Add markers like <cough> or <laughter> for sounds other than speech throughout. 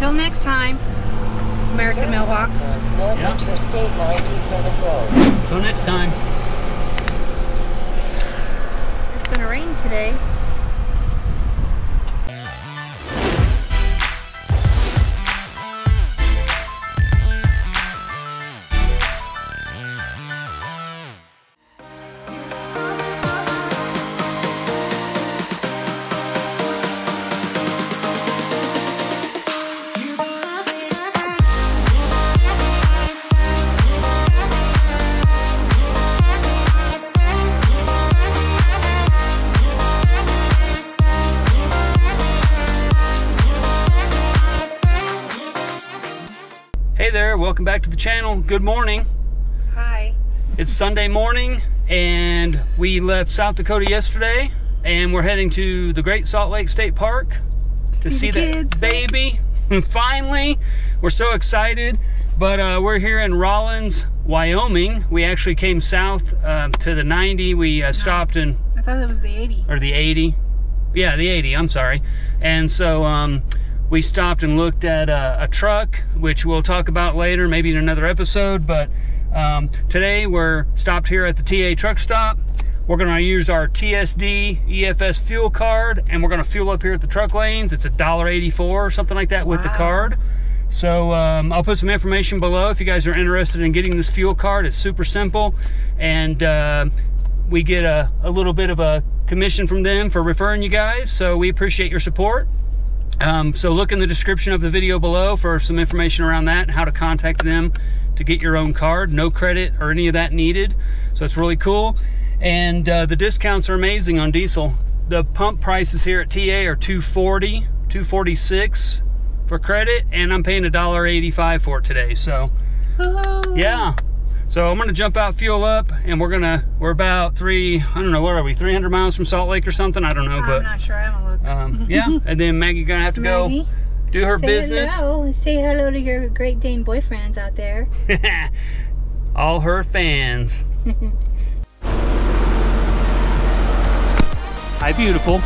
Until next time, American Mailbox. North Yeah. Interstate 90 Service Till next time. It's gonna rain today. Welcome back to the channel. Good morning. Hi. It's Sunday morning and we left South Dakota yesterday and we're heading to the Great Salt Lake State Park to See see, the kids. baby. <laughs> Finally, we're so excited. But uh, we're here in Rawlins, Wyoming. We actually came south uh, to the 90. We uh, stopped in I thought it was the 80. or the 80 yeah the 80 i'm sorry and so um, we stopped and looked at a, a truck which we'll talk about later maybe in another episode but um, today we're stopped here at the ta truck stop we're going to use our tsd efs fuel card and we're going to fuel up here at the truck lanes it's a dollar 84 or something like that with the card so um, I'll put some information below if you guys are interested in getting this fuel card. It's super simple, and uh, we get a, a little bit of a commission from them for referring you guys. So we appreciate your support. Um, so look in the description of the video below for some information around that and how to contact them to get your own card. No credit or any of that needed. So it's really cool. And uh, the discounts are amazing on diesel. The pump prices here at TA are 240, 246 for credit, and I'm paying $1.85 for it today. So yeah. So I'm gonna jump out, fuel up, and we're gonna we're about three I don't know what are we 300 miles from Salt Lake or something I don't know, I'm but not sure. I haven't looked. um, yeah. <laughs> And then Maggie gonna have to Maggie, go do her say business. hello. Say hello to your Great Dane boyfriends out there. <laughs> All her fans. <laughs> Hi, beautiful.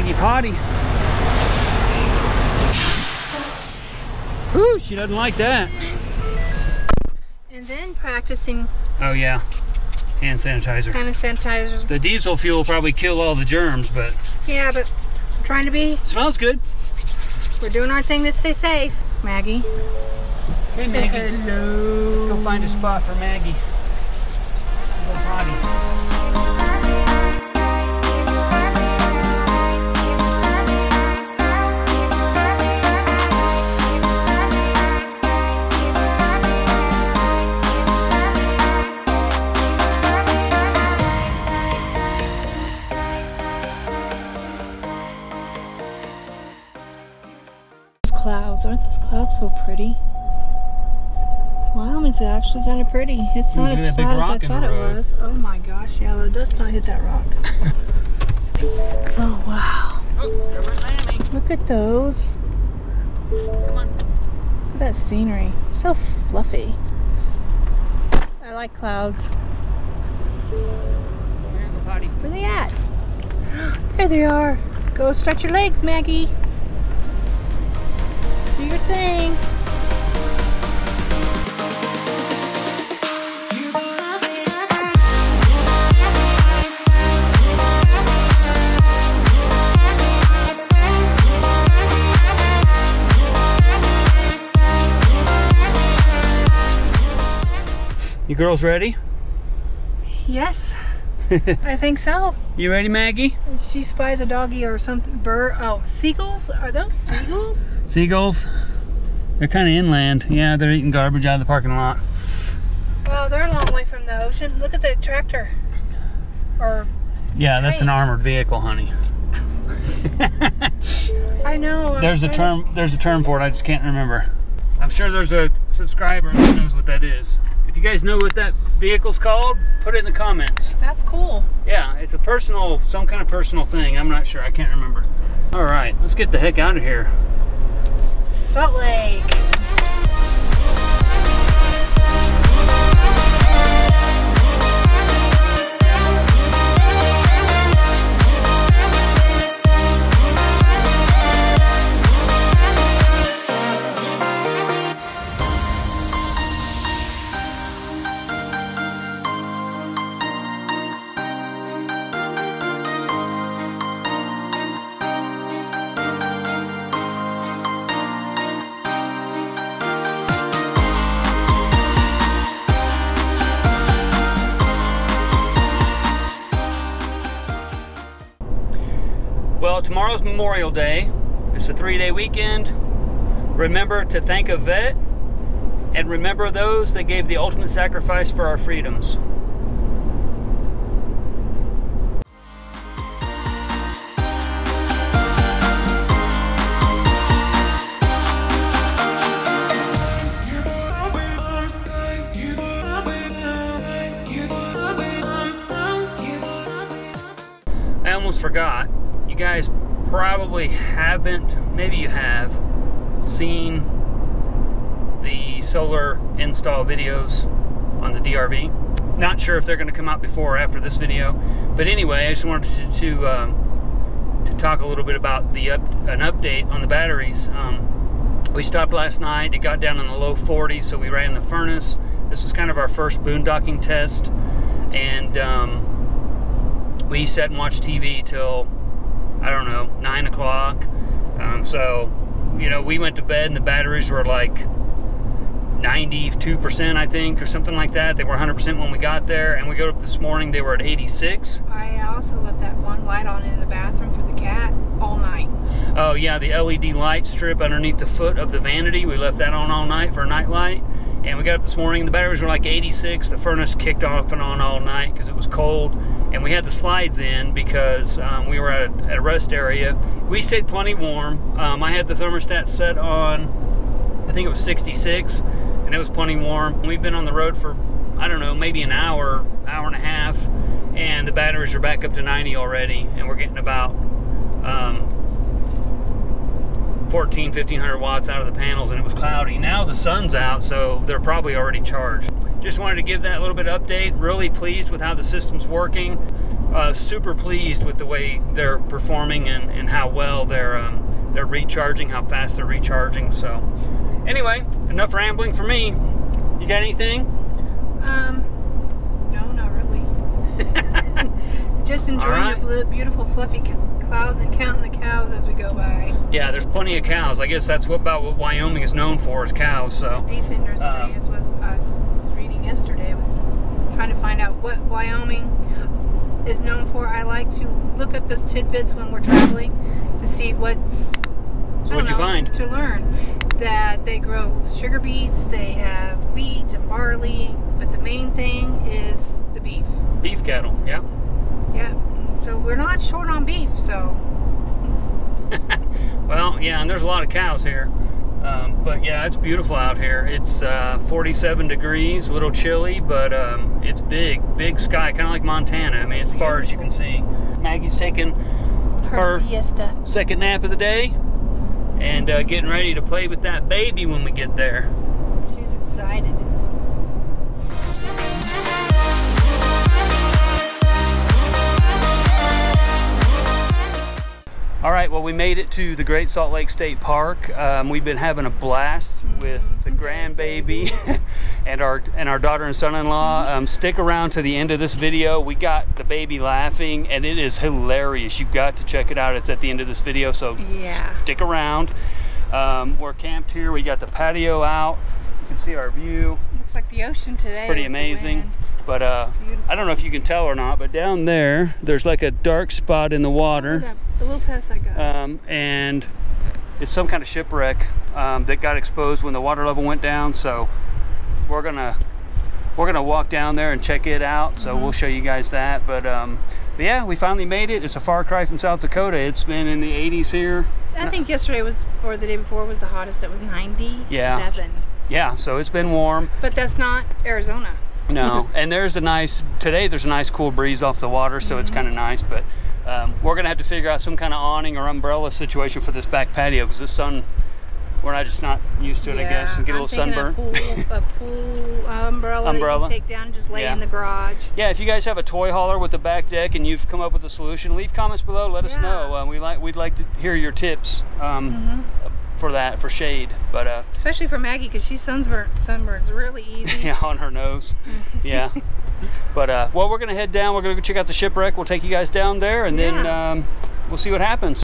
Maggie potty. Ooh, she doesn't like that. And then practicing Oh yeah, hand sanitizer. hand sanitizer. The diesel fuel will probably kill all the germs, but Yeah, but I'm trying to be. smells good. We're doing our thing to stay safe. Maggie. Hey Say Maggie, hello. let's go find a spot for Maggie. Wyoming's actually kind of pretty. It's not as flat as I thought it was. Oh my gosh, yeah, the dust not hit that rock. <laughs> oh wow. Oh, there went Mammy. Look at those. Come on. that scenery. So fluffy. I like clouds. Where are they at? <gasps> There they are. Go stretch your legs, Maggie. Do your thing. You girls ready? Yes, <laughs> I think so. You ready, Maggie? She spies a doggy or something. Bird. Oh, seagulls? Are those seagulls? Seagulls. They're kind of inland. Yeah, they're eating garbage out of the parking lot. Well, they're a long way from the ocean. Look at the tractor. Or Yeah, that's an armored vehicle, honey. <laughs> I know. I'm There's a term. There's a term for it. I just can't remember. I'm sure there's a subscriber who knows what that is. If you guys know what that vehicle's called, put it in the comments. That's cool. Yeah, it's a personal, some kind of personal thing. I'm not sure. I can't remember. All right, let's get the heck out of here. Salt Lake. Memorial Day. It's a three day weekend. Remember to thank a vet and remember those that gave the ultimate sacrifice for our freedoms. Probably haven't, maybe you have, seen the solar install videos on the DRV. Not sure if they're going to come out before or after this video, but anyway, I just wanted to to, um, to talk a little bit about the up, an update on the batteries. Um, we stopped last night. It got down in the low 40s, so we ran the furnace. This was kind of our first boondocking test, and um, we sat and watched TV till I don't know nine o'clock. Um, so you know we went to bed and the batteries were like 92% I think or something like that. They were 100% when we got there, and we got up this morning. They were at 86. I also left that one light on in the bathroom for the cat all night. Oh yeah, the LED light strip underneath the foot of the vanity. We left that on all night for a night light. And we got up this morning. The batteries were like 86. The furnace kicked off and on all night because it was cold. And we had the slides in because um, we were at a, at a rest area. We stayed plenty warm. Um, I had the thermostat set on, I think it was 66, and it was plenty warm. We've been on the road for, I don't know, maybe an hour, hour and a half, and the batteries are back up to 90 already, and we're getting about um, 14 1500 watts out of the panels and it was cloudy now the sun's out so they're probably already charged just wanted to give that a little bit of update. Really pleased with how the system's working. Uh, super pleased with the way they're performing and, and how well they're um, they're recharging how fast they're recharging. So anyway enough rambling for me. You got anything? Um, no, not really. <laughs> Just enjoying right. the beautiful fluffy clouds and counting the cows as we go by. yeah there's plenty of cows. I guess that's what about what wyoming is known for is cows so. Beef industry Um, is what I was was reading yesterday. I was trying to find out what Wyoming is known for. I like to look up those tidbits when we're traveling to see what's. I don't what'd you find? To learn that they grow sugar beets, they have wheat and barley, but the main thing is the beef. beef cattle yeah Yeah. So we're not short on beef, so <laughs> Well, yeah, and there's a lot of cows here. Um, but yeah, it's beautiful out here. It's uh, 47 degrees, a little chilly, but um, it's big, big sky, kind of like Montana. I mean, as far as you can see. Maggie's taking her Her- siesta. second nap of the day, and uh, getting ready to play with that baby when we get there. She's excited. All right, well, we made it to the Great Salt Lake State Park. Um, we've been having a blast with the grandbaby <laughs> and our and our daughter and son-in-law. Um, stick around to the end of this video. We got the baby laughing, and it is hilarious. You've got to check it out. It's at the end of this video, so Yeah. stick around. Um, we're camped here. We got the patio out. You can see our view. Looks like the ocean today. Pretty amazing. But uh, I don't know if you can tell or not, but down there, there's like a dark spot in the water. That- The little pass I got. um, and it's some kind of shipwreck um, that got exposed when the water level went down. So we're gonna we're gonna walk down there and check it out. So Mm-hmm. we'll show you guys that. But, um, but yeah, we finally made it. It's a far cry from South Dakota. It's been in the 80s here. I think yesterday was, or the day before was the hottest. It was 97. Yeah. Yeah, so it's been warm. But that's not Arizona. No, <laughs> and there's a nice today. There's a nice cool breeze off the water, so it's kind of nice. But um, we're gonna have to figure out some kind of awning or umbrella situation for this back patio because the sun. We're not just not used to it, I guess, and get a little sunburn. A pool, a <laughs> pool umbrella, Umbrella? that you can take down and just lay Yeah. in the garage. Yeah, if you guys have a toy hauler with the back deck and you've come up with a solution, leave comments below. Let us know. Uh, we like we'd like to hear your tips um, Mm-hmm. For that for shade. But uh, Especially for Maggie because sunburnt. Sunburns really easy. <laughs> yeah, on her nose. <laughs> Yeah. But uh, well, we're gonna head down. We're gonna go check out the shipwreck. We'll take you guys down there, and then um, we'll see what happens.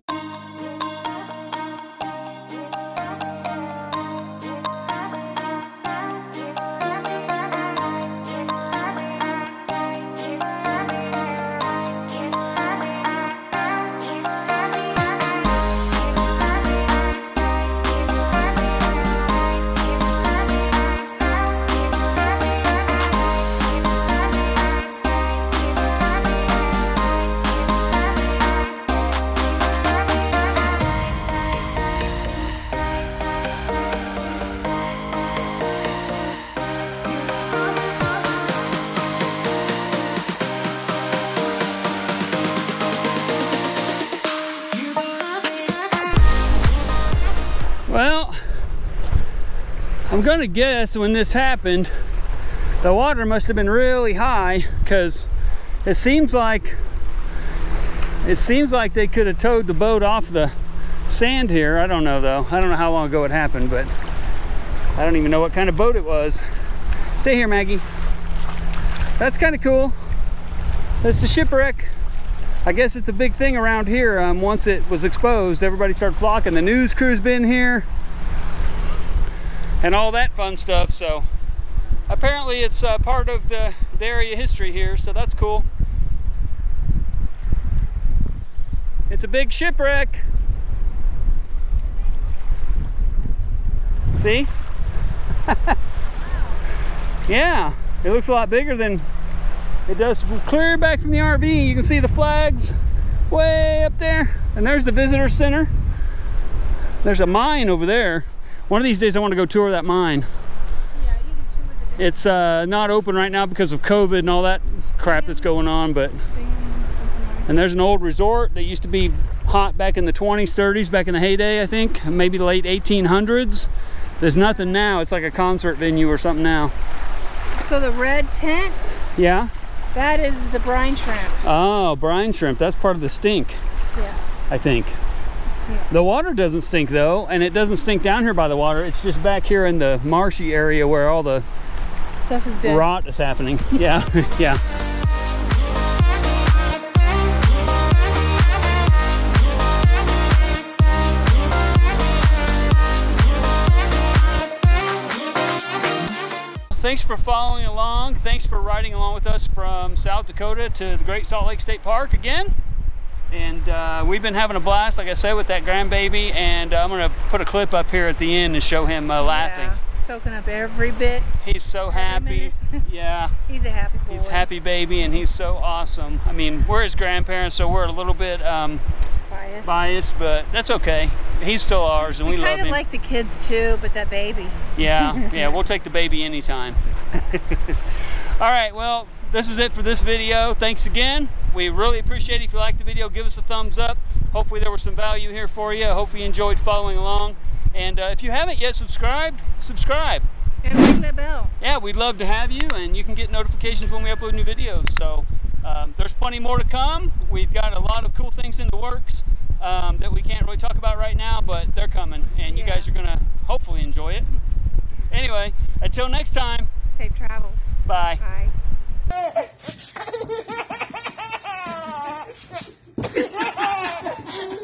Well, I'm gonna guess when this happened, the water must have been really high because it seems like it seems like they could have towed the boat off the sand here. I don't know though. I don't know how long ago it happened, but I don't even know what kind of boat it was. Stay here, Maggie. That's kind of cool. That's the shipwreck. I guess it's a big thing around here. Um, once it was exposed, everybody started flocking. The news crew's been here and all that fun stuff. So apparently it's uh, part of the, the area history here, so that's cool. It's a big shipwreck. See? <laughs> yeah, it looks a lot bigger than it does clear back from the RV. You can see the flags way up there. And there's the visitor center. There's a mine over there. One of these days I want to go tour that mine. Yeah, you can tour the It's uh, not open right now because of COVID and all that crap that's going on, but thing, something like and there's an old resort that used to be hot back in the 20s, 30s, back in the heyday, I think, maybe the late 1800s. There's nothing now. It's like a concert venue or something now. So the red tent, Yeah? That is the brine shrimp. Oh, brine shrimp. That's part of the stink. Yeah. I think. Yeah. The water doesn't stink though, and it doesn't stink down here by the water. It's just back here in the marshy area where all the Stuff is dead. rot is happening. <laughs> Yeah, <laughs> yeah. Thanks for following along. Thanks for riding along with us from South Dakota to the Great Salt Lake State Park again. And uh, we've been having a blast, like I said, with that grandbaby. And uh, I'm going to put a clip up here at the end and show him uh, laughing. Yeah, soaking up every bit. He's so happy. <laughs> yeah, He's a happy boy. he's happy baby, and he's so awesome. I mean, we're his grandparents, so we're a little bit um, Biased. biased, but that's okay. He's still ours, and we, we love him. kind of like the kids too, but that baby. Yeah, <laughs> yeah, we'll take the baby anytime. <laughs> All right, well, this is it for this video. Thanks again. We really appreciate it. If you like the video, give us a thumbs up. hopefully there was some value here for you. I hope you enjoyed following along. And uh, if you haven't yet subscribed, subscribe. And ring that bell. Yeah, we'd love to have you, and you can get notifications when we upload new videos. So um, there's plenty more to come. We've got a lot of cool things in the works um, that we can't really talk about right now, but they're coming, and you Yeah. guys are gonna hopefully enjoy it. Anyway, until next time, Safe travels. bye. Bye. <laughs>